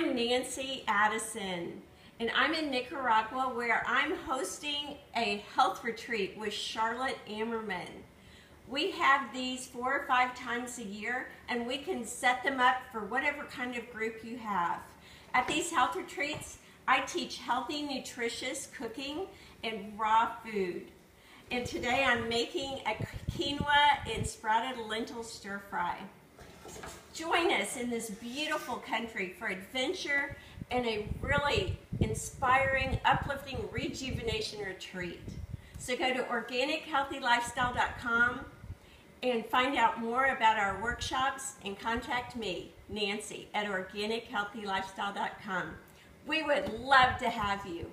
I'm Nancy Addison, and I'm in Nicaragua where I'm hosting a health retreat with Charlotte Ammerman. We have these four or five times a year, and we can set them up for whatever kind of group you have. At these health retreats, I teach healthy, nutritious cooking and raw food. And today I'm making a quinoa and sprouted lentil stir fry. Join us in this beautiful country for adventure and a really inspiring, uplifting rejuvenation retreat. So go to organichealthylifestyle.com and find out more about our workshops and contact me, Nancy, at organichealthylifestyle.com. We would love to have you.